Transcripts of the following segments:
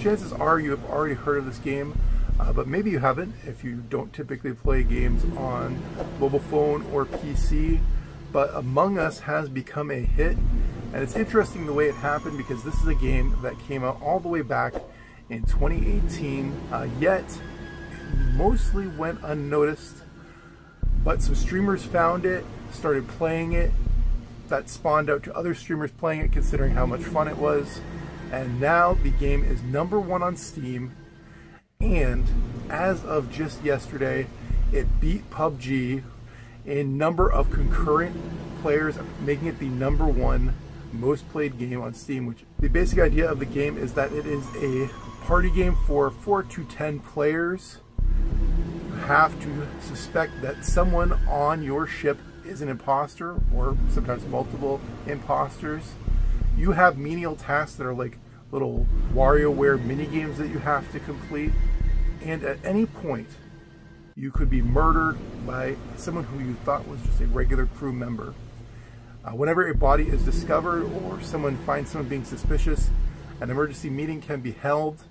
chances are you have already heard of this game, uh, but maybe you haven't if you don't typically play games on mobile phone or PC. But Among Us has become a hit, and it's interesting the way it happened because this is a game that came out all the way back in 2018, uh, yet mostly went unnoticed. But some streamers found it, started playing it, that spawned out to other streamers playing it considering how much fun it was. And now the game is number one on Steam. And as of just yesterday, it beat PUBG in number of concurrent players, making it the number one most played game on Steam. Which the basic idea of the game is that it is a party game for four to ten players. You have to suspect that someone on your ship is an imposter or sometimes multiple imposters. You have menial tasks that are like little WarioWare mini games that you have to complete. And at any point, you could be murdered by someone who you thought was just a regular crew member. Uh, whenever a body is discovered or someone finds someone being suspicious, an emergency meeting can be held.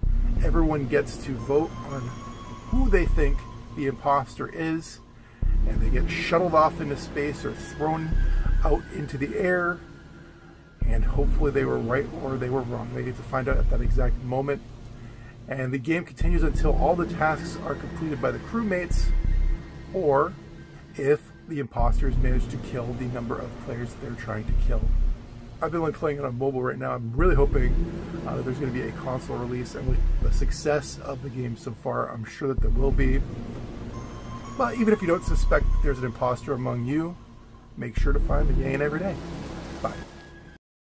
Everyone gets to vote on who they think the imposter is and they get shuttled off into space or thrown out into the air and hopefully they were right or they were wrong. They get to find out at that exact moment. And the game continues until all the tasks are completed by the crewmates or if the imposters manage to kill the number of players that they're trying to kill. I've been playing it on mobile right now. I'm really hoping uh, there's going to be a console release, and with the success of the game so far, I'm sure that there will be. But even if you don't suspect that there's an imposter among you, make sure to find the game every day. Bye.